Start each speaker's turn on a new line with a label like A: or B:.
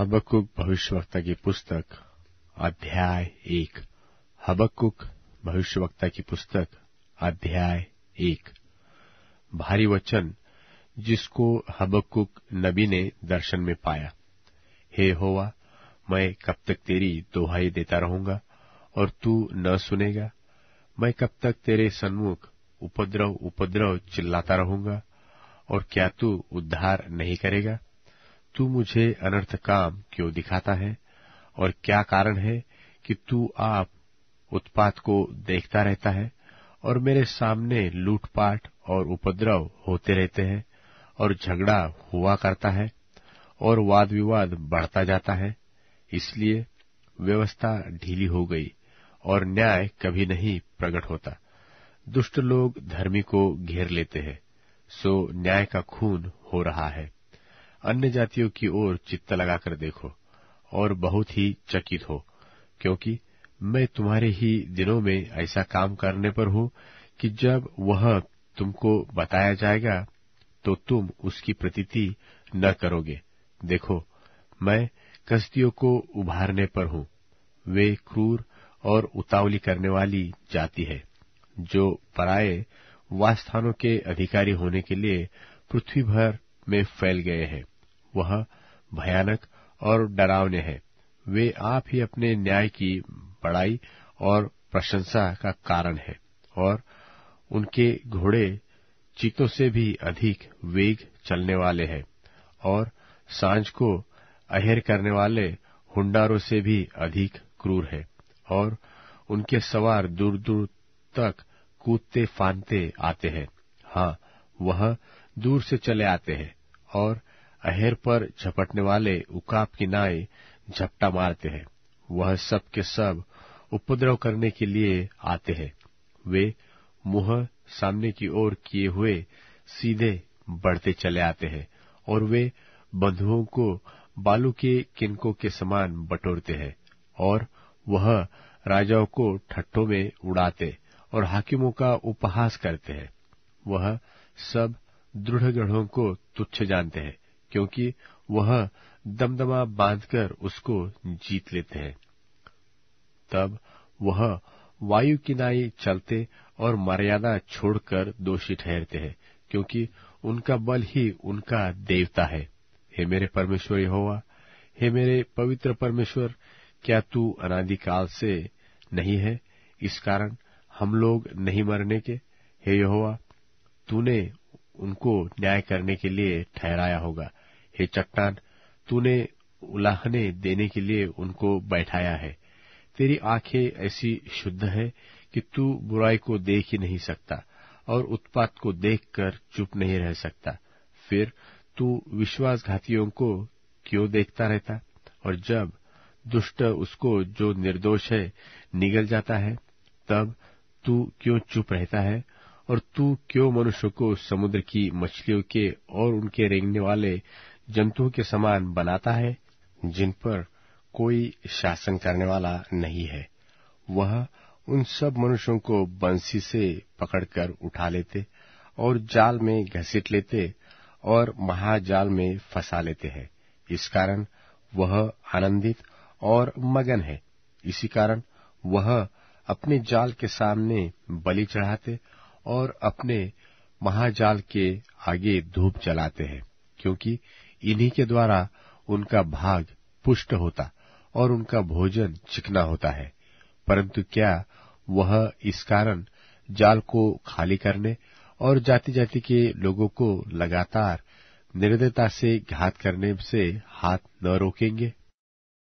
A: हबक्कुक भविष्यवक्ता की पुस्तक अध्याय एक हबक्कुक भविष्यवक्ता की पुस्तक अध्याय एक भारी वचन, जिसको हबक्कुक नबी ने दर्शन में पाया। हे होवा मैं कब तक तेरी दोहाई देता रहूँगा और तू न सुनेगा? मैं कब तक तेरे सन्मुख उपद्रव उपद्रव चिल्लाता रहूँगा और क्या तू उद्धार नहीं करेगा? तू मुझे अनर्थ काम क्यों दिखाता है? और क्या कारण है कि तू आप उत्पात को देखता रहता है और मेरे सामने लूटपाट और उपद्रव होते रहते हैं और झगड़ा हुआ करता है और वाद विवाद बढ़ता जाता है? इसलिए व्यवस्था ढीली हो गई और न्याय कभी नहीं प्रकट होता। दुष्ट लोग धर्मी को घेर लेते हैं, सो न्याय का खून हो रहा है। अन्य जातियों की ओर चित्त लगाकर देखो और बहुत ही चकित हो, क्योंकि मैं तुम्हारे ही दिनों में ऐसा काम करने पर हूँ कि जब वह तुमको बताया जाएगा तो तुम उसकी प्रतीति न करोगे। देखो, मैं कस्तियों को उभारने पर हूँ। वे क्रूर और उतावली करने वाली जाति है, जो पराये वास्थानों के अधिकारी होने के लिए पृथ्वी भर में फैल गए हैं। वह भयानक और डरावने हैं। वे आप ही अपने न्याय की बड़ाई और प्रशंसा का कारण है और उनके घोड़े चीतों से भी अधिक वेग चलने वाले हैं और साँझ को अहेर करने वाले हुंडारों से भी अधिक क्रूर है और उनके सवार दूर दूर तक कूदते फानते आते हैं। हाँ वह दूर से चले आते हैं और अहेर पर झपटने वाले उकाब की नाए झपटा मारते हैं। वह सब के सब उपद्रव करने के लिए आते हैं। वे मुँह सामने की ओर किए हुए सीधे बढ़ते चले आते हैं और वे बंधुओं को बालू के किनकों के समान बटोरते हैं और वह राजाओं को ठट्टों में उड़ाते और हाकिमों का उपहास करते हैं। वह सब दृढ़ गढ़ों को तुच्छ जानते हैं। क्योंकि वह दमदमा बांधकर उसको जीत लेते हैं। तब वह वायु किनाई चलते और मर्यादा छोड़कर दोषी ठहरते हैं, क्योंकि उनका बल ही उनका देवता है। हे मेरे परमेश्वर होवा हे मेरे पवित्र परमेश्वर, क्या तू अनादिकाल से नहीं है? इस कारण हम लोग नहीं मरने के। हे यहोवा, तूने उनको न्याय करने के लिए ठहराया होगा। हे चट्टान, तूने उलाहने देने के लिए उनको बैठाया है। तेरी आँखें ऐसी शुद्ध है कि तू बुराई को देख ही नहीं सकता और उत्पात को देखकर चुप नहीं रह सकता। फिर तू विश्वासघातियों को क्यों देखता रहता? और जब दुष्ट उसको जो निर्दोष है निगल जाता है, तब तू क्यों चुप रहता है? और तू क्यों मनुष्य को समुद्र की मछलियों के और उनके रेंगने वाले जंतुओं के समान बनाता है, जिन पर कोई शासन करने वाला नहीं है। वह उन सब मनुष्यों को बंसी से पकड़कर उठा लेते और जाल में घसीट लेते और महाजाल में फंसा लेते हैं। इस कारण वह आनंदित और मगन है। इसी कारण वह अपने जाल के सामने बलि चढ़ाते और अपने महाजाल के आगे धूप जलाते हैं, क्योंकि इन्हीं के द्वारा उनका भाग पुष्ट होता और उनका भोजन चिकना होता है। परंतु क्या वह इस कारण जाल को खाली करने और जाति जाति के लोगों को लगातार निर्दयता से घात करने से हाथ न रोकेंगे?